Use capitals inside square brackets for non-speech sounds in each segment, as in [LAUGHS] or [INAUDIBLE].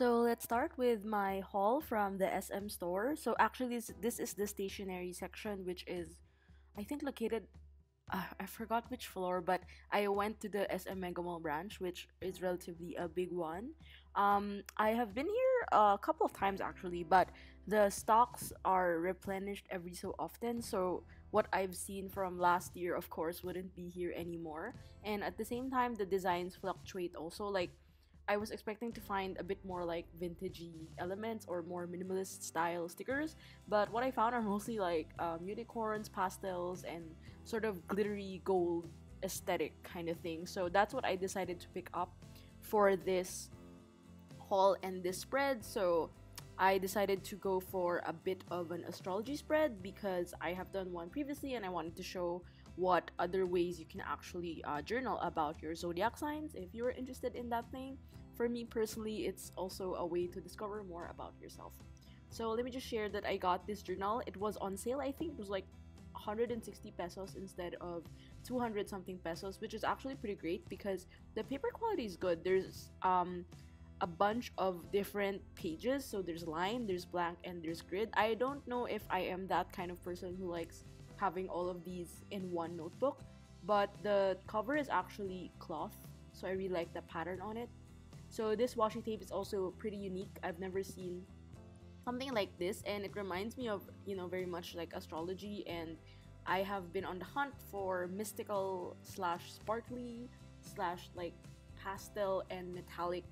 So let's start with my haul from the SM store. So actually this, this is the stationery section which is I think located uh, I forgot which floor, but I went to the SM Megamall branch, which is relatively a big one. Um, I have been here a couple of times actually, but the stocks are replenished every so often. So what I've seen from last year, of course, wouldn't be here anymore. And at the same time, the designs fluctuate also. Like I was expecting to find a bit more like vintagey elements or more minimalist style stickers, but what I found are mostly like um, unicorns, pastels, and sort of glittery gold aesthetic kind of thing. So that's what I decided to pick up for this haul and this spread. So I decided to go for a bit of an astrology spread because I have done one previously and I wanted to show what other ways you can actually uh, journal about your zodiac signs if you're interested in that thing. For me personally, it's also a way to discover more about yourself. So let me just share that I got this journal. It was on sale, I think it was like 160 pesos instead of 200 something pesos, which is actually pretty great because the paper quality is good. There's um a bunch of different pages, so there's line, there's blank, and there's grid. I don't know if I am that kind of person who likes having all of these in one notebook, but the cover is actually cloth, so I really like the pattern on it. So this washi tape is also pretty unique. I've never seen something like this and it reminds me of, you know, very much like astrology and I have been on the hunt for mystical slash sparkly slash like pastel and metallic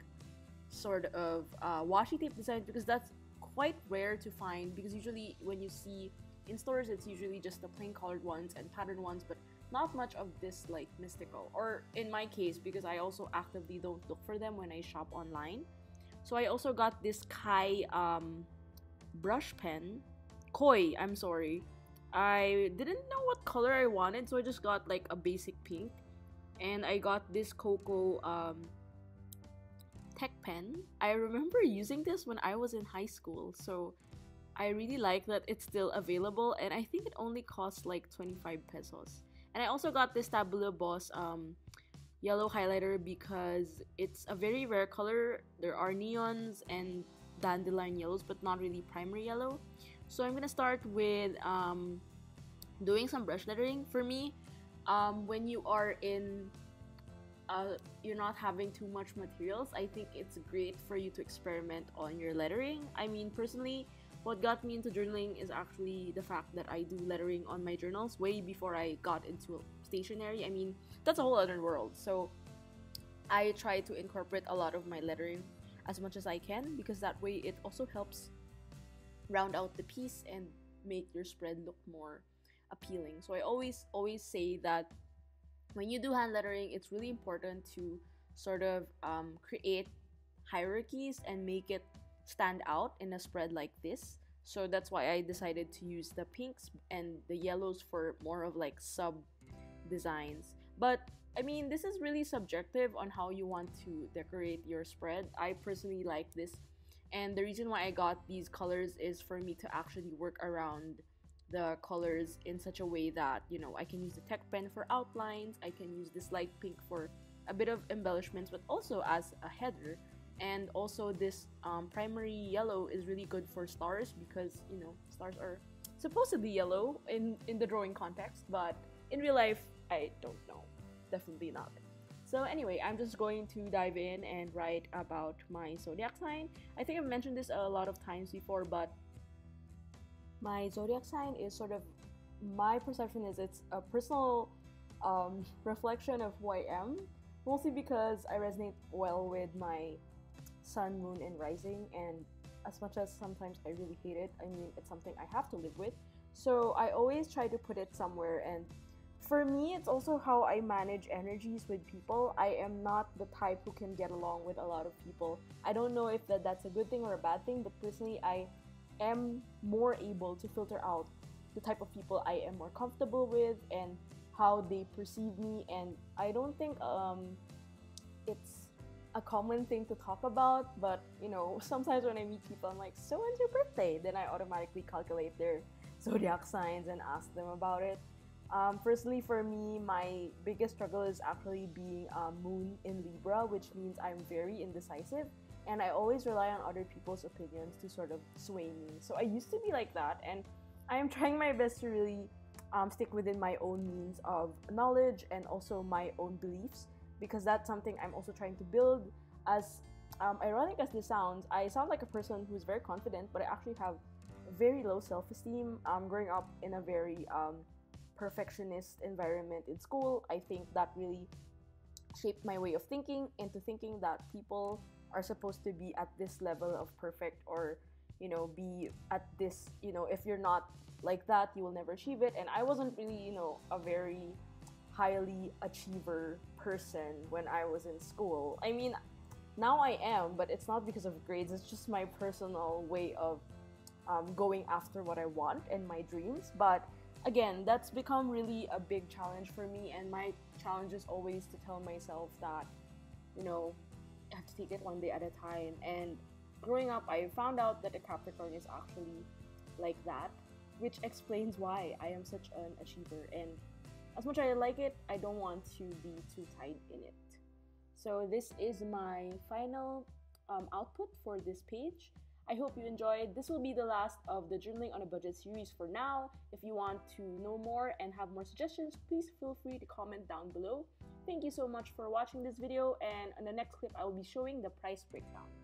sort of uh, washi tape designs because that's quite rare to find because usually when you see in stores it's usually just the plain colored ones and patterned ones but not much of this like mystical. Or in my case because I also actively don't look for them when I shop online. So I also got this Kai um, brush pen. Koi I'm sorry. I didn't know what color I wanted so I just got like a basic pink. And I got this Coco um, tech pen. I remember using this when I was in high school so I really like that it's still available and I think it only costs like 25 pesos and I also got this Stabilo Boss um, yellow highlighter because it's a very rare color. There are neons and dandelion yellows, but not really primary yellow. So I'm gonna start with um, doing some brush lettering. For me, um, when you are in, uh, you're not having too much materials, I think it's great for you to experiment on your lettering. I mean, personally, what got me into journaling is actually the fact that I do lettering on my journals way before I got into stationery. I mean, that's a whole other world. So I try to incorporate a lot of my lettering as much as I can because that way it also helps round out the piece and make your spread look more appealing. So I always always say that when you do hand lettering, it's really important to sort of um, create hierarchies and make it stand out in a spread like this. So that's why I decided to use the pinks and the yellows for more of like sub designs. But I mean, this is really subjective on how you want to decorate your spread. I personally like this. And the reason why I got these colors is for me to actually work around the colors in such a way that, you know, I can use the tech pen for outlines, I can use this light pink for a bit of embellishments, but also as a header and also this um, primary yellow is really good for stars because you know stars are supposedly yellow in in the drawing context but in real life i don't know. Definitely not. So anyway i'm just going to dive in and write about my zodiac sign. I think i've mentioned this a lot of times before but my zodiac sign is sort of my perception is it's a personal um, [LAUGHS] reflection of who i am mostly because i resonate well with my sun, moon, and rising. And as much as sometimes I really hate it, I mean, it's something I have to live with. So I always try to put it somewhere. And for me, it's also how I manage energies with people. I am not the type who can get along with a lot of people. I don't know if that, that's a good thing or a bad thing, but personally, I am more able to filter out the type of people I am more comfortable with and how they perceive me. And I don't think um, it's a common thing to talk about, but you know, [LAUGHS] sometimes when I meet people, I'm like, so when's your birthday? Then I automatically calculate their [LAUGHS] zodiac signs and ask them about it. Um, firstly, for me, my biggest struggle is actually being a moon in Libra, which means I'm very indecisive and I always rely on other people's opinions to sort of sway me. So I used to be like that, and I am [LAUGHS] trying my best to really um, stick within my own means of knowledge and also my own beliefs because that's something I'm also trying to build. As um, ironic as this sounds, I sound like a person who's very confident, but I actually have very low self esteem. Um, growing up in a very um, perfectionist environment in school, I think that really shaped my way of thinking into thinking that people are supposed to be at this level of perfect or you know be at this you know if you're not like that you will never achieve it and i wasn't really you know a very highly achiever person when i was in school. I mean now i am but it's not because of grades. It's just my personal way of um, going after what i want and my dreams. But again that's become really a big challenge for me. And my challenge is always to tell myself that you know I have to take it one day at a time. And growing up I found out that a Capricorn is actually like that which explains why I am such an achiever. And as much as I like it I don't want to be too tight in it so this is my final um, output for this page I hope you enjoyed. This will be the last of the Journaling on a Budget series for now. If you want to know more and have more suggestions, please feel free to comment down below. Thank you so much for watching this video and in the next clip I will be showing the price breakdown.